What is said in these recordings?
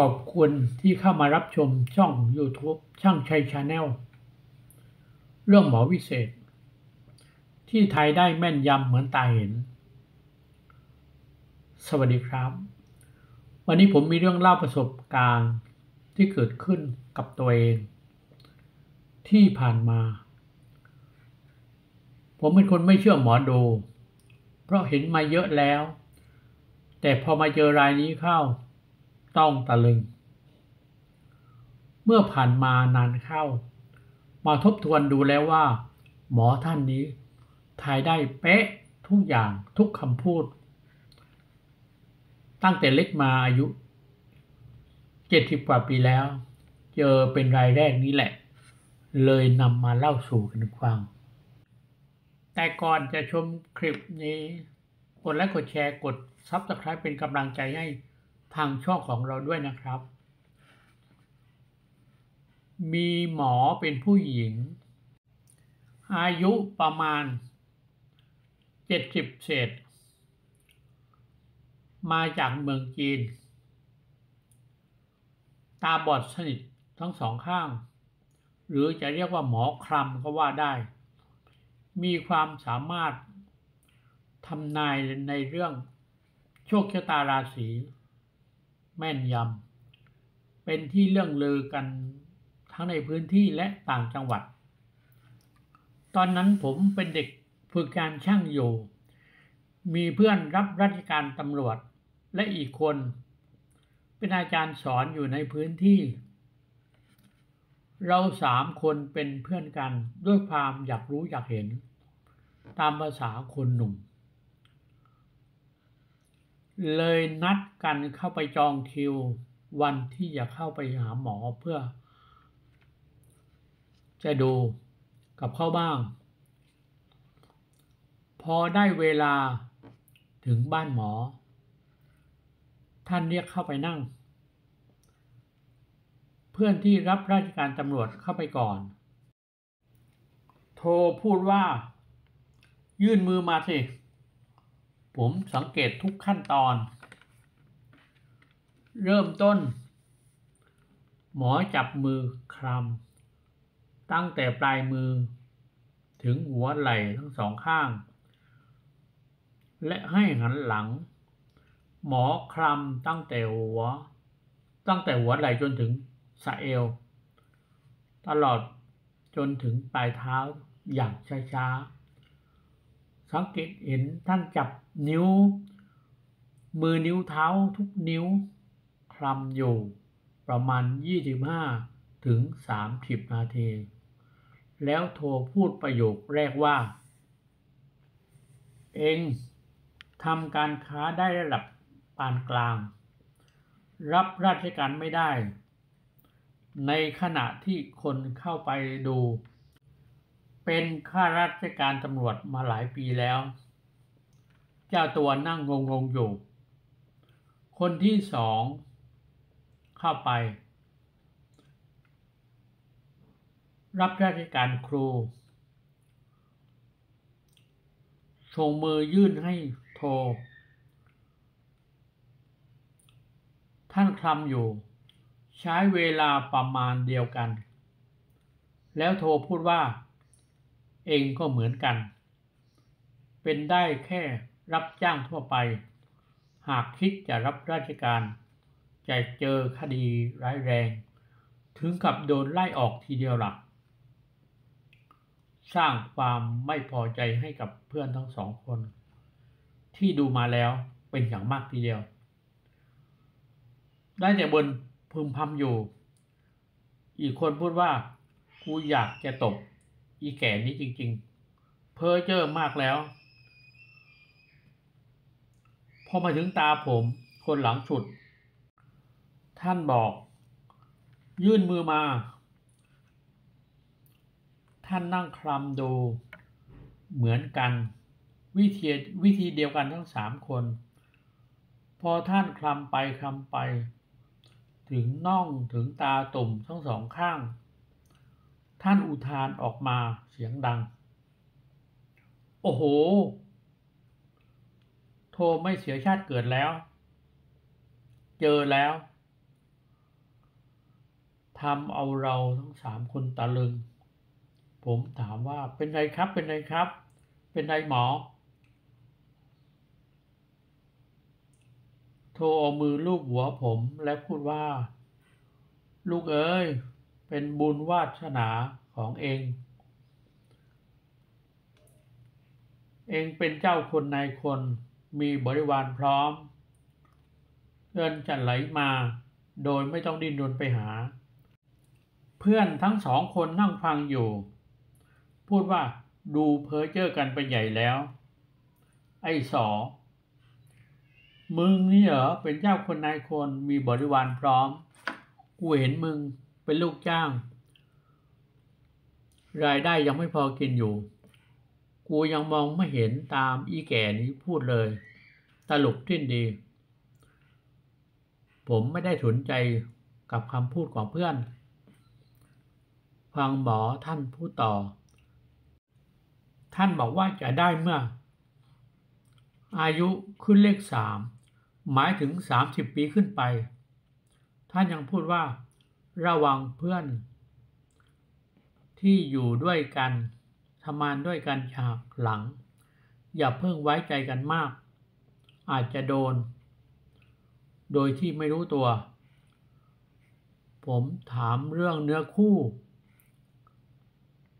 ขอบคุณที่เข้ามารับชมช่อง YouTube ช่างชัยชาแนลเรื่องหมอวิเศษ ที่ไทยได้แม่นยำเหมือนตาเห็น สวัสดีครับ วันนี้ผมมีเรื่องเล่าประสบการณ์ที่เกิดขึ้นกับตัวเอง ที่ผ่านมา ผมเป็นคนไม่เชื่อหมอดู เพราะเห็นมาเยอะแล้ว แต่พอมาเจอรายนี้เข้า ต้องตะลึง เมื่อผ่านมานานเข้า มาทบทวนดูแล้วว่า หมอท่านนี้ทายได้เป๊ะทุกอย่างทุกคำพูด ตั้งแต่เล็กมาอายุเจ็ดสิบกว่าปีแล้ว เจอเป็นรายแรกนี้แหละ เลยนำมาเล่าสู่กันฟัง แต่ก่อนจะชมคลิปนี้ กดไลค์กดแชร์กด subscribe เป็นกำลังใจให้ ทางช่องของเราด้วยนะครับ มีหมอเป็นผู้หญิง อายุประมาณเจ็ดสิบเศษ มาจากเมืองจีน ตาบอดสนิททั้งสองข้าง หรือจะเรียกว่าหมอคลำก็ว่าได้ มีความสามารถทำนายในเรื่องโชคชะตาราศี แม่นยำ เป็นที่เรื่องลือกันทั้งในพื้นที่และต่างจังหวัด ตอนนั้นผมเป็นเด็กฝึกการช่างอยู่ มีเพื่อนรับราชการตำรวจและอีกคน เป็นอาจารย์สอนอยู่ในพื้นที่ เราสามคนเป็นเพื่อนกันด้วยความอยากรู้อยากเห็น ตามภาษาคนหนุ่ม เลยนัดกันเข้าไปจองคิว วันที่จะเข้าไปหาหมอเพื่อ จะดูกับเข้าบ้าง พอได้เวลาถึงบ้านหมอ ท่านเรียกเข้าไปนั่ง เพื่อนที่รับราชการตำรวจเข้าไปก่อน โทรพูดว่า ยื่นมือมาสิ ผมสังเกตทุกขั้นตอน เริ่มต้น หมอจับมือคลำตั้งแต่ปลายมือ ถึงหัวไหล่ทั้งสองข้าง และให้หันหลัง หมอคลำตั้งแต่หัว ตั้งแต่หัวไหล่จนถึงสะเอว ตลอดจนถึงปลายเท้าอย่างช้าๆ สังเกตเห็นท่านจับนิ้ว มือนิ้วเท้าทุกนิ้วคลำอยู่ประมาณ 25 ถึง 30 นาที แล้วโทรพูดประโยคแรกว่า เองทำการค้าได้ระดับปานกลาง รับราชการไม่ได้ ในขณะที่คนเข้าไปดู เป็นข้าราชการตำรวจมาหลายปีแล้ว เจ้าตัวนั่งงงๆอยู่ คนที่สอง เข้าไป รับราชการครูส่งมือยื่นให้โทร ท่านคลำอยู่ ใช้เวลาประมาณเดียวกัน แล้วโทรพูดว่า เองก็เหมือนกัน เป็นได้แค่รับจ้างทั่วไป หากคิดจะรับราชการ จะเจอคดีร้ายแรง ถึงกับโดนไล่ออกทีเดียวหลัก สร้างความไม่พอใจให้กับเพื่อนทั้งสองคน ที่ดูมาแล้วเป็นอย่างมากทีเดียว ได้แต่บนพึมพำอยู่ อีกคนพูดว่ากูอยากจะตบ อีแก่นี้จริง ๆ เพ้อเจ้อมากแล้ว พอมาถึงตาผมคนหลังสุด ท่านบอก ยื่นมือมา ท่านนั่งคลำดู เหมือนกัน วิธีวิธีเดียวกันทั้งสามคน พอท่านคลำไปคลำไป ถึงน่องถึงตาตุ่มทั้งสองข้าง ท่านอุทานออกมาเสียงดัง โอ้โห โทรไม่เสียชาติเกิดแล้ว เจอแล้วทำเอาเราทั้งสามคนตะลึง ผมถามว่าเป็นไรครับ เป็นไรครับ เป็นไรหมอ โทรเอามือลูบหัวผมและพูดว่า ลูกเอ้ย เป็นบุญวาสนาของเอง เองเป็นเจ้าคนนายคนมีบริวารพร้อม เงินจะไหลมาโดยไม่ต้องดิ้นรนไปหา เพื่อนทั้งสองคนนั่งฟังอยู่ พูดว่าดูเพ้อเจอกันไปใหญ่แล้ว ไอ้สอ มึงนี่เหรอเป็นเจ้าคนนายคนมีบริวารพร้อม กูเห็นมึง เป็นลูกจ้าง รายได้ยังไม่พอกินอยู่ กูยังมองไม่เห็นตามอีแก่นี้พูดเลย ตลกทิ้นดี ผมไม่ได้สนใจกับคำพูดของเพื่อน ฟังหมอท่านพูดต่อ ท่านบอกว่าจะได้เมื่อ อายุขึ้นเลขสามหมายถึงสามสิบปีขึ้นไป ท่านยังพูดว่า ระวังเพื่อน ที่อยู่ด้วยกันทำงานด้วยกันฉากหลัง อย่าเพิ่งไว้ใจกันมาก อาจจะโดน โดยที่ไม่รู้ตัว ผมถามเรื่องเนื้อคู่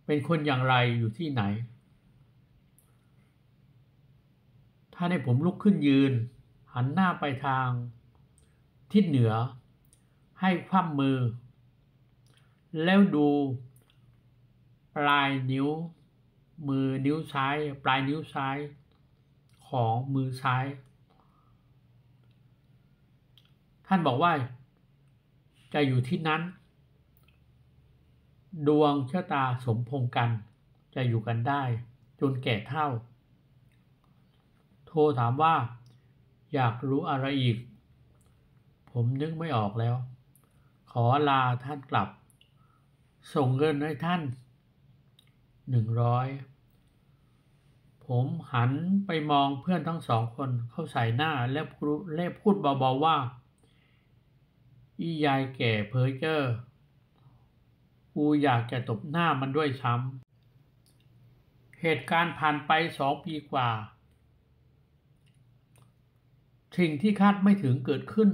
เป็นคนอย่างไรอยู่ที่ไหน ถ้าให้ผมลุกขึ้นยืน หันหน้าไปทาง ทิศเหนือ ให้คว่ำมือ แล้วดูปลายนิ้ว มือนิ้วซ้าย ปลายนิ้วซ้าย ของมือซ้าย ท่านบอกว่า จะอยู่ที่นั้น ดวงชะตาสมพงกัน จะอยู่กันได้ จนแก่เท่า โทรถามว่า อยากรู้อะไรอีก ผมนึกไม่ออกแล้ว ขอลาท่านกลับ ส่งเงินให้ท่านหนึ่งร้อยผมหันไปมองเพื่อนทั้งสองคนเข้าใส่หน้าและพูดและพูดเบาๆว่า อียายแก่เพอเจอร์กูอยากจะตบหน้ามันด้วยซ้ำเหตุการณ์ผ่านไปสองปีกว่า สิ่งที่คาดไม่ถึงเกิดขึ้น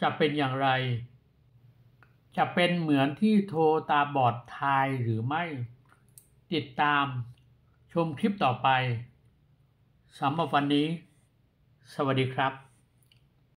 จะเป็นอย่างไร จะเป็นเหมือนที่โทรตาบอดทายหรือไม่ติดตามชมคลิปต่อไปสำหรับวันนี้ สวัสดีครับ